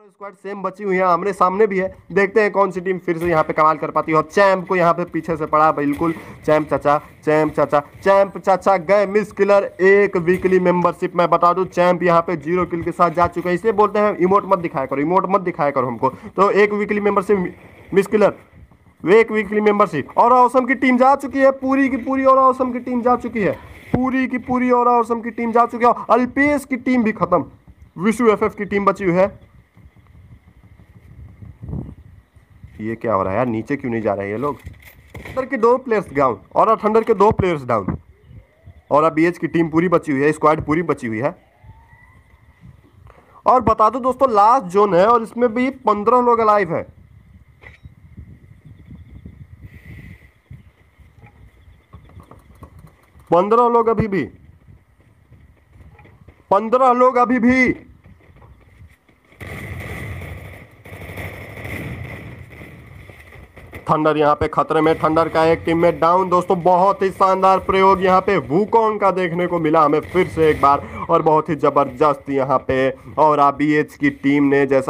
Squad same बची हुई है, आमने सामने भी है। देखते हैं कौन सी टीम फिर से यहाँ पे कमाल कर पाती है। और चैंप को यहाँ पे पीछे से पड़ा, बिल्कुल। चैंप चाचा चैंप चाचा चैंप चाचा गए मिस किलर एक वीकली मेंबरशिप मैं बता दूँ चैंप यहाँ पे ज़ीरो किल के साथ जा चुके हैं। इसलिए बोलते हैं इमोट मत दिखाया करो इमोट मत दिखाया करो हमको। तो एक वीकली मेंबरशिप मिस किलर एक वीकली मेंबरशिप और औसम की टीम जा चुकी है, पूरी की पूरी और औसम की टीम जा चुकी है। पूरी की पूरी और औसम की टीम जा चुकी है। अल्पेश की टीम भी खत्म। विशु एफएफ की टीम बची हुई है। ये क्या हो रहा है यार? नीचे क्यों नहीं जा रहे ये लोग? थंडर के दो प्लेयर्स डाउन और थंडर के दो प्लेयर्स डाउन और अब की टीम पूरी बची हुई है स्क्वाड पूरी बची हुई है। और बता दो दोस्तों लास्ट जोन है, और इसमें भी पंद्रह लोग अलाइव है। पंद्रह लोग अभी भी। पंद्रह लोग अभी भी। थंडर यहाँ पे खतरे में। थंडर का एक टीम में डाउन दोस्तों, बहुत ही शानदार प्रयोग यहाँ पे वूकॉन्ग का देखने को मिला हमें फिर से एक बार। और बहुत ही ज़बरदस्त यहाँ पे और आबीएच की टीम ने जैसा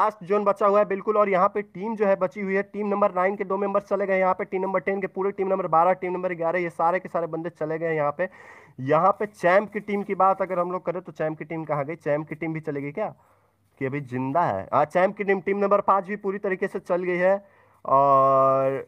लास्ट जोन बचा हुआ है, बिल्कुल, और यहाँ पे टीम जो है बची हुई है। टीम नंबर नाइन के दो मेंबर चले गए यहाँ पे, टीम नंबर टेन के पूरे, टीम नंबर बारह, टीम नंबर ग्यारह, ये सारे के सारे बंदे चले गए यहाँ पे। यहाँ पे चैम्प की टीम की बात अगर हम लोग करें तो चैम्प की टीम कहाँ गई? चैम्प की टीम भी चलेगी क्या? कि अभी ज़िंदा है। हाँ चैम्प की टीम टीम नंबर पाँच भी पूरी तरीके से चल गई है, और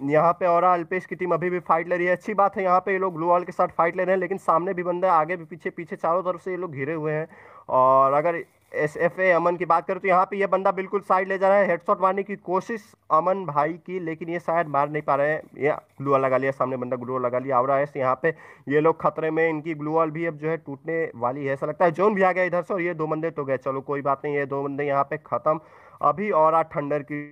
यहाँ पे और अल्पेश की टीम अभी भी फाइट ले रही है। अच्छी बात है, यहाँ पे ये लोग ग्लू वॉल के साथ फाइट ले रहे हैं, लेकिन सामने भी बंदे आगे भी पीछे पीछे चारों तरफ़ से ये लोग घिरे हुए हैं, और अगर एस एफ़ ए अमन की बात करें तो यहाँ पे ये बंदा बिल्कुल साइड ले जा रहा है। हेडशॉट मारने की कोशिश अमन भाई की, लेकिन ये शायद मार नहीं पा रहे हैं। ये ग्लू लगा लिया, सामने बंदा ग्लू लगा लिया आवरा है। यहाँ पे ये लोग खतरे में, इनकी ग्लू वॉल भी अब जो है टूटने वाली है, ऐसा लगता है। जोन भी आ गया इधर से और ये दो बंदे तो गए। चलो, कोई बात नहीं, ये दो बंदे यहाँ पे खत्म। अभी और ठंडर की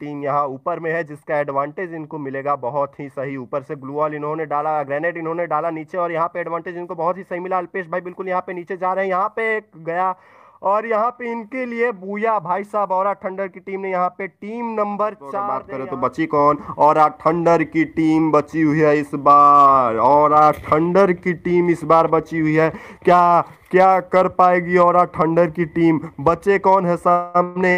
टीम यहाँ ऊपर में है, जिसका एडवांटेज इनको मिलेगा बहुत ही सही। ऊपर से ग्लू वॉल इन्होंने डाला ग्रेनेड इन्होंने डाला नीचे और यहाँ पे एडवांटेज इनको बहुत ही सही मिला। अल्पेश भाई बिल्कुल यहाँ पे नीचे जा रहे हैं। यहाँ पे गया और यहाँ पे इनके लिए बुया भाई साहब और ठंडर की टीम ने यहाँ पे टीम नंबर तो चार बात करें तो बची कौन? और ठंडर की टीम बची हुई है इस बार। और ठंडर की टीम इस बार बची हुई है। क्या क्या कर पाएगी और ठंडर की टीम? बचे कौन है सामने?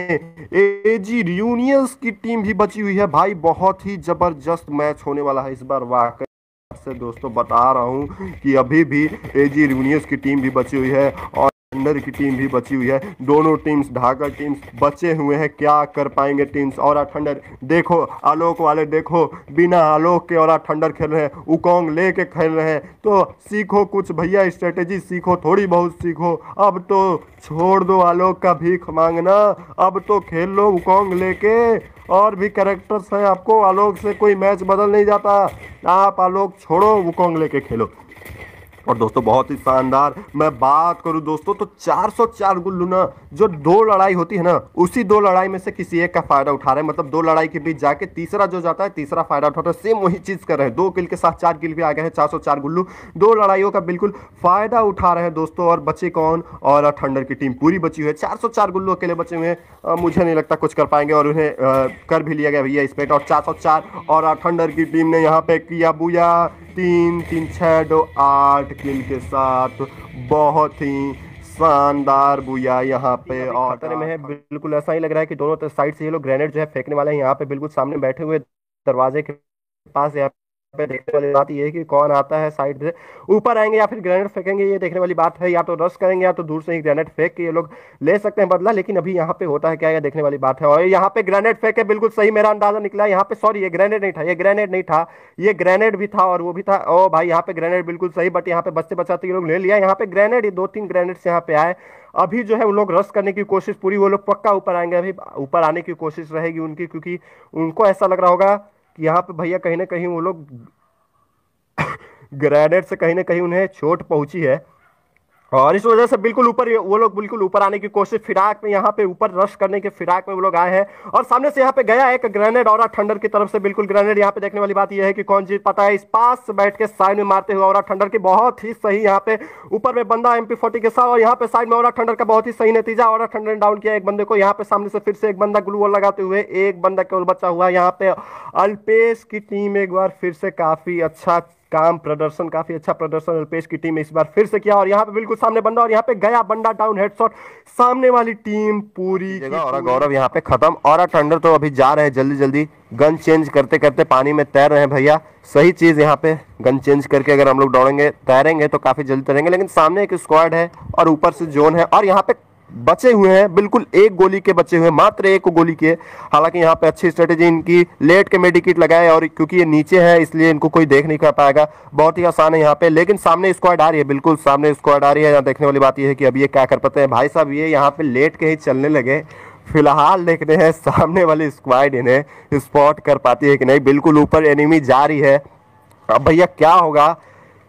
एजी रियूनियंस की टीम भी बची हुई है। भाई बहुत ही ज़बरदस्त मैच होने वाला है इस बार वाकई। से दोस्तों बता रहा हूँ कि अभी भी एजी रियूनियंस की टीम भी बची हुई है। और अंडर की टीम भी बची हुई है। दोनों टीम्स, ढाका टीम्स बचे हुए हैं। क्या कर पाएँगे टीम्स? और ठंडर देखो, आलोक वाले देखो, बिना आलोक के और ठंडर खेल रहे हैं। उकोंग लेके खेल रहे हैं। तो सीखो कुछ भैया स्ट्रेटेजी सीखो, थोड़ी बहुत सीखो। अब तो छोड़ दो आलोक का भीख मांगना। अब तो खेल लो उकोंग लेके। और भी कैरेक्टर्स हैं आपको। आलोक से कोई मैच बदल नहीं जाता। आप आलोक छोड़ो उकोंग लेके खेलो। और दोस्तों, बहुत ही शानदार। मैं बात करूँ दोस्तों तो 404 गुल्लू ना, जो दो लड़ाई होती है ना, उसी दो लड़ाई में से किसी एक का फ़ायदा उठा रहे हैं। मतलब दो लड़ाई के बीच जाके तीसरा जो जाता है, तीसरा फ़ायदा उठाता है। सेम वही चीज़ कर रहे हैं। दो किल के साथ चार किल भी आ गए हैं, चार सौ चार गुल्लू। दो लड़ाइयों का बिल्कुल फ़ायदा उठा रहे हैं दोस्तों। और बचे कौन? और ठंडर की टीम पूरी बची हुई है। चार सौ चार गुल्लू अकेले बचे हुए मुझे नहीं लगता कुछ कर पाएँगे और उन्हें कर भी लिया गया भैया इस पेट। और चार सौ चार और ठंडर की टीम ने यहाँ पे किया बुया। तीन तीन छः दो, आठ किल के साथ? बहुत ही शानदार बुया यहाँ पे और खतरे में है बिल्कुल ऐसा ही लग रहा है कि दोनों साइड से ये लोग ग्रेनेड जो है फेंकने वाले हैं। यहाँ पे बिल्कुल सामने बैठे हुए दरवाजे के पास यहाँ पे देखने वाली बात ये है कि कौन आता है साइड से ऊपर आएँगे या फिर ग्रेनेड फेंकेंगे, ये देखने वाली बात है, या तो रश करेंगे या तो दूर से ही ग्रेनेड फेंक के ये लोग ले सकते हैं बदला, लेकिन अभी यहाँ पे होता है क्या, ये देखने वाली बात है। और यहाँ पे ग्रेनेड फेंके बिल्कुल सही मेरा अंदाज़ा निकला, यहाँ पे सॉरी ये ग्रेनेड नहीं था, ये ग्रेनेड नहीं था, ये ग्रेनेड भी था और वो भी था। ओ भाई, यहाँ पे ग्रेनेड बिल्कुल सही बट यहाँ पे बच्चे बचाते ये लोग ले लिया। यहाँ पे ग्रेनेड दो तीन ग्रेनेड यहाँ पे आए। अभी जो है वो लोग रस करने की कोशिश पूरी, वो लोग पक्का ऊपर आएँगे। अभी ऊपर आने की कोशिश रहेगी उनकी, क्योंकि उनको ऐसा लग रहा होगा कि यहाँ पे भैया कहीं ना कहीं वो लोग ग्रेनेड से कहीं ना कहीं उन्हें चोट पहुँची है। और इस वजह से बिल्कुल ऊपर वो लोग बिल्कुल ऊपर आने की कोशिश, फिराक में यहाँ पे ऊपर रश करने के फिराक में वो लोग आए हैं। और सामने से यहाँ पे गया एक ग्रेनेड और ठंडर की तरफ़ से बिल्कुल ग्रेनेड यहाँ पे देखने वाली बात यह है कि कौन जीत पाता है। इस पास बैठ के साइड में मारते हुए और ठंडर की बहुत ही सही यहाँ पे ऊपर में बंदा एम पी के साथ और यहाँ पे साइड में और ठंडर का बहुत ही सही नतीजा और ठंडर ने डाउन किया एक बंदे को। यहाँ पे सामने से फिर से एक बंदा ग्लू लगाते हुए एक बंदा केवल बचा हुआ यहाँ पे। अल्पेश की टीम एक बार फिर से काफ़ी अच्छा काम प्रदर्शन काफ़ी अच्छा प्रदर्शन अल्पेश की टीम इस बार फिर से किया और यहाँ पे बिल्कुल सामने बंदा और यहाँ पे गया बंदा डाउन हेडशॉट सामने वाली टीम पूरी और गौरव यहाँ पे खत्म। और ठंडर तो अभी जा रहे हैं जल्दी जल्दी। गन चेंज करते करते पानी में तैर रहे हैं भैया। सही चीज़ यहाँ पे गन चेंज करके अगर हम लोग दौड़ेंगे तैरेंगे तो काफ़ी जल्दी तैरेंगे। लेकिन सामने एक स्क्वाड है और ऊपर से जोन है और यहाँ पे बचे हुए हैं, बिल्कुल एक गोली के बचे हुए हैं, मात्र एक गोली के। हालाँकि यहाँ पे अच्छी स्ट्रेटेजी इनकी लेट के मेडिकेट लगाए और क्योंकि ये नीचे है, इसलिए इनको कोई देख नहीं कर पाएगा। बहुत ही आसान है यहाँ पे, लेकिन सामने स्क्वाड आ रही है, बिल्कुल सामने स्क्वाड आ रही है। यहाँ देखने वाली बात यह है कि अब ये क्या कर पाते हैं। भाई साहब, ये यहाँ पे लेट के ही चलने लगे। फ़िलहाल देखते हैं, सामने वाली स्क्वाड इन्हें स्पॉट कर पाती है कि नहीं। बिल्कुल ऊपर एनिमी जा रही है। अब भैया, क्या होगा?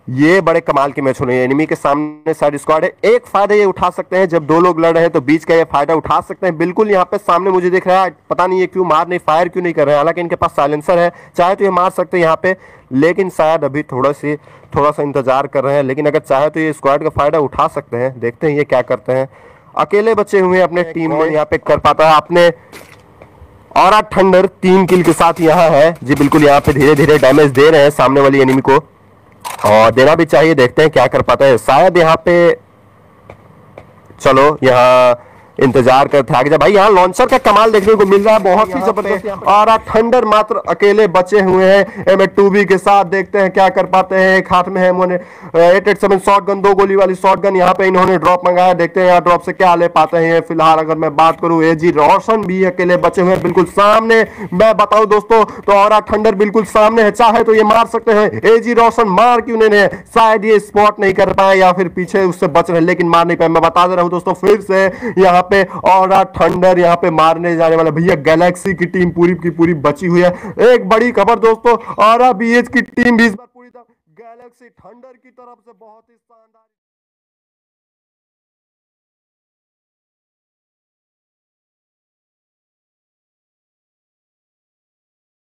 ये बड़े कमाल के मैच होने एनिमी के सामने साइड स्क्वाड है। एक फ़ायदा ये उठा सकते हैं जब दो लोग लड़ रहे हैं तो बीच का ये फ़ायदा उठा सकते हैं। बिल्कुल यहाँ पे सामने मुझे दिख रहा है पता नहीं ये क्यों मार नहीं फायर क्यों नहीं कर रहे हैं। हालाँकि इनके पास साइलेंसर है चाहे तो ये मार सकते हैं यहाँ पे लेकिन शायद अभी थोड़ा सी थोड़ा सा इंतज़ार कर रहे हैं। लेकिन अगर चाहे तो ये स्क्वाड का फ़ायदा उठा सकते हैं। देखते हैं ये क्या करते हैं। अकेले बचे हुए हैं अपने टीम में यहाँ पे कर पाता है अपने और ठंडर तीन किल के साथ यहाँ है। जी बिल्कुल यहाँ पे धीरे धीरे डैमेज दे रहे हैं सामने वाली एनिमी को। और देना भी चाहिए, देखते हैं क्या कर पाता है। शायद यहाँ पे, चलो, यहाँ इंतज़ार कर करते आगे भाई यहाँ लॉन्चर का कमाल देखने को मिल रहा है बहुत ही ज़बरदस्त। और थंडर मात्र अकेले बचे हुए हैं। एम टू बी के साथ देखते हैं क्या कर पाते हैं। एक हाथ में है उन्होंने eight eight seven shotgun दो गोली वाली शॉर्ट गन यहाँ पे इन्होंने ड्रॉप मंगाया। देखते हैं यहाँ ड्रॉप से क्या ले पाते हैं। फ़िलहाल अगर मैं बात करूँ ए जी रोशन भी अकेले बचे हुए हैं बिल्कुल सामने। मैं बताऊँ दोस्तों तो और थंडर बिल्कुल सामने है। चाहे तो ये मार सकते हैं। ए जी रोशन मार क्यों नहीं है शायद ये स्पॉट नहीं कर पाए या फिर पीछे उससे बच रहे लेकिन मार नहीं पाए। मैं बता दे रहा हूँ दोस्तों फिर से यहाँ पे, और थंडर यहाँ पे मारने जाने वाला। भैया गैलेक्सी की टीम पूरी की पूरी बची हुई है। एक बड़ी खबर दोस्तों और बी की टीम भी इस बार पूरी गैलेक्सी थंडर की तरफ़ से बहुत ही शानदार